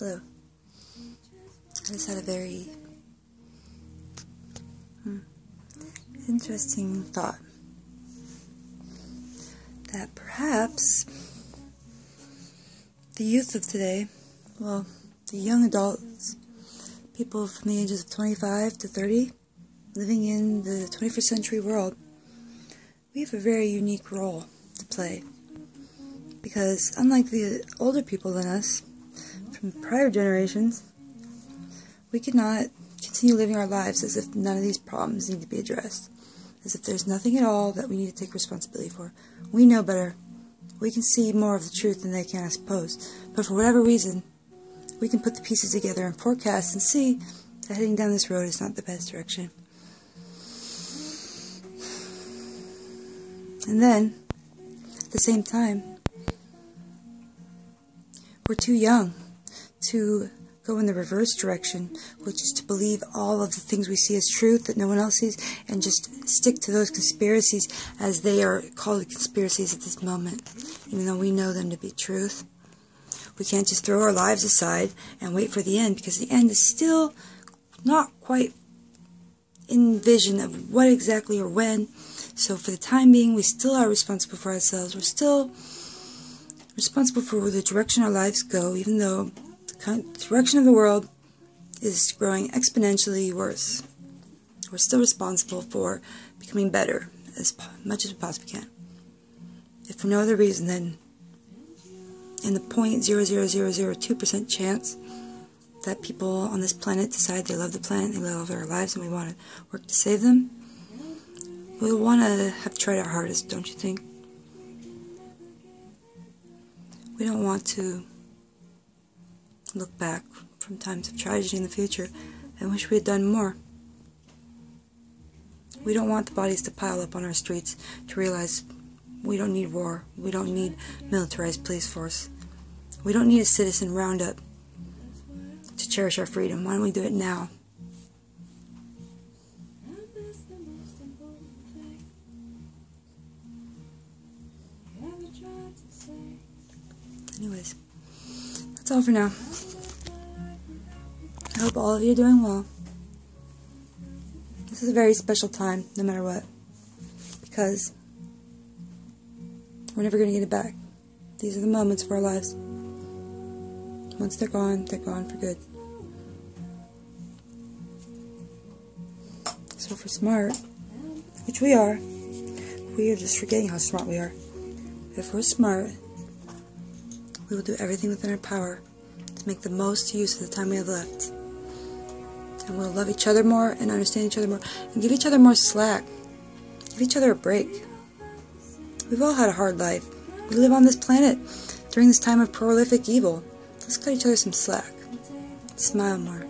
Hello. I just had a very hmm, interesting thought that perhaps the youth of today, well, the young adults, people from the ages of 25 to 30, living in the 21st century world, we have a very unique role to play. Because unlike the older people than us, from prior generations, we cannot continue living our lives as if none of these problems need to be addressed, as if there's nothing at all that we need to take responsibility for. We know better. We can see more of the truth than they can, I suppose. But for whatever reason, we can put the pieces together and forecast and see that heading down this road is not the best direction. And then, at the same time, we're too young to go in the reverse direction, which is to believe all of the things we see as truth that no one else sees, and just stick to those conspiracies as they are called conspiracies at this moment, even though we know them to be truth. We can't just throw our lives aside and wait for the end, because the end is still not quite in vision of what exactly or when. So for the time being, we still are responsible for ourselves. We're still responsible for the direction our lives go, even though direction of the world is growing exponentially worse. We're still responsible for becoming better as much as we possibly can. If for no other reason than in the 0.00002% chance that people on this planet decide they love the planet, they love our lives, and we want to work to save them, we'll want to have tried our hardest, don't you think? We don't want to look back from times of tragedy in the future and wish we had done more. We don't want the bodies to pile up on our streets to realize we don't need war. We don't need militarized police force. We don't need a citizen roundup to cherish our freedom. Why don't we do it now? Anyways, that's all for now. I hope all of you are doing well. This is a very special time, no matter what, because we're never going to get it back. These are the moments of our lives. Once they're gone, they're gone for good. So, we're smart, which we are, we are just forgetting how smart we are. If we're smart, we will do everything within our power to make the most use of the time we have left. And we'll love each other more and understand each other more and give each other more slack. Give each other a break. We've all had a hard life. We live on this planet during this time of prolific evil. Let's cut each other some slack. Smile more.